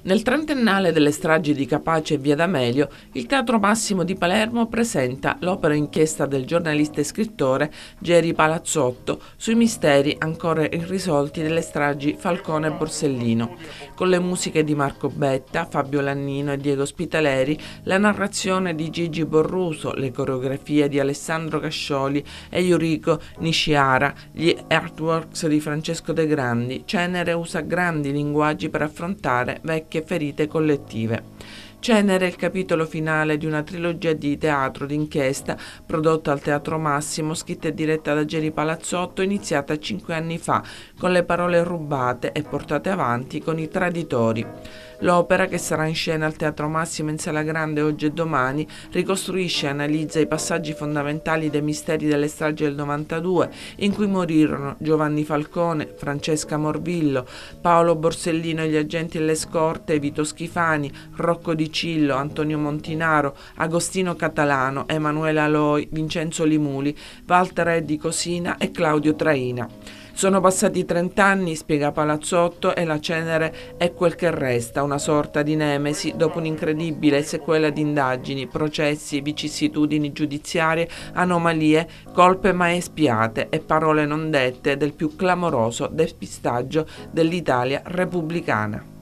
Nel trentennale delle stragi di Capace e Via D'Amelio, il Teatro Massimo di Palermo presenta l'opera inchiesta del giornalista e scrittore Geri Palazzotto sui misteri ancora irrisolti delle stragi Falcone e Borsellino. Con le musiche di Marco Betta, Fabio Lannino e Diego Spitaleri, la narrazione di Gigi Borruso, le coreografie di Alessandro Cascioli e Yuriko Nishiara, gli artworks di Francesco De Grandi, Cenere usa grandi linguaggi per affrontare vecchie vecchie ferite collettive. Cenere è il capitolo finale di una trilogia di teatro d'inchiesta prodotta al Teatro Massimo, scritta e diretta da Geri Palazzotto, iniziata cinque anni fa, con le parole rubate e portate avanti con i traditori. L'opera, che sarà in scena al Teatro Massimo in Sala Grande oggi e domani, ricostruisce e analizza i passaggi fondamentali dei misteri delle stragi del 92, in cui morirono Giovanni Falcone, Francesca Morvillo, Paolo Borsellino e gli agenti e le scorte, Vito Schifani, Rocco Di Cillo, Antonio Montinaro, Agostino Catalano, Emanuele Aloi, Vincenzo Limuli, Walter Eddi Cosina e Claudio Traina. Sono passati trent'anni, spiega Palazzotto, e la cenere è quel che resta, una sorta di nemesi dopo un'incredibile sequela di indagini, processi, vicissitudini giudiziarie, anomalie, colpe mai espiate e parole non dette del più clamoroso despistaggio dell'Italia repubblicana.